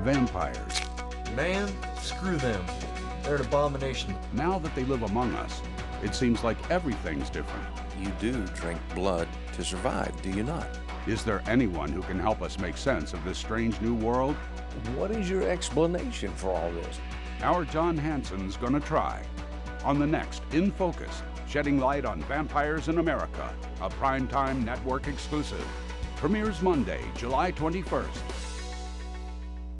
vampires. Man, screw them. They're an abomination. Now that they live among us, it seems like everything's different. You do drink blood to survive, do you not? Is there anyone who can help us make sense of this strange new world? What is your explanation for all this? Our John Hansen's gonna try. On the next In Focus, shedding light on vampires in America, a primetime network exclusive. Premieres Monday, July 21st.